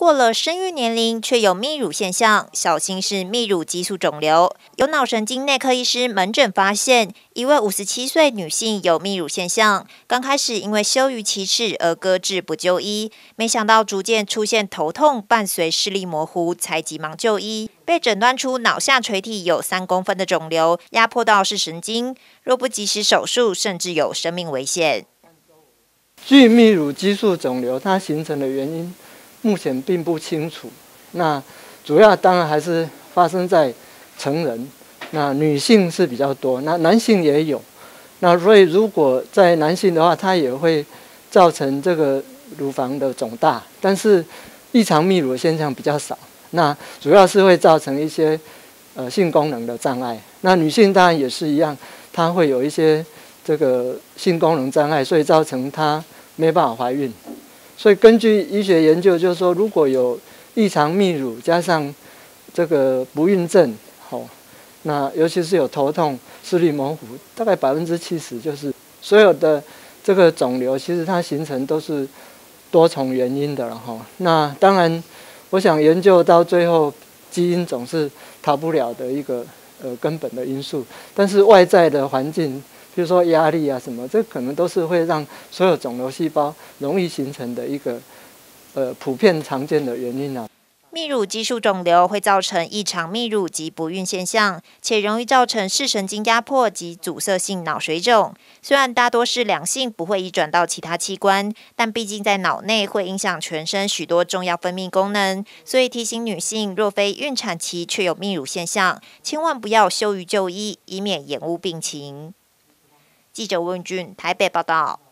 过了生育年龄却有泌乳现象，小心是泌乳激素肿瘤。有脑神经内科医师门诊发现，一位五十七岁女性有泌乳现象，刚开始因为羞于启齿而搁置不就医，没想到逐渐出现头痛，伴随视力模糊，才急忙就医，被诊断出脑下垂体有三公分的肿瘤，压迫到视神经，若不及时手术，甚至有生命危险。据泌乳激素肿瘤它形成的原因。目前并不清楚，那主要当然还是发生在成人，那女性是比较多，那男性也有，那所以如果在男性的话，它也会造成这个乳房的肿大，但是异常泌乳现象比较少，那主要是会造成一些呃性功能的障碍，那女性当然也是一样，她会有一些这个性功能障碍，所以造成她没办法怀孕。所以根据医学研究，就是说，如果有异常泌乳加上这个不孕症，好，那尤其是有头痛、视力模糊，大概百分之七十就是所有的这个肿瘤，其实它形成都是多重原因的了哈。那当然，我想研究到最后，基因总是逃不了的一个呃根本的因素，但是外在的环境。比如说压力啊什么，这可能都是会让所有肿瘤细胞容易形成的一个呃普遍常见的原因啊。泌乳激素肿瘤会造成异常泌乳及不孕现象，且容易造成视神经压迫及阻塞性脑水肿。虽然大多是良性，不会移转到其他器官，但毕竟在脑内会影响全身许多重要分泌功能，所以提醒女性，若非孕产期却有泌乳现象，千万不要羞于就医，以免延误病情。记者温俊台北报道。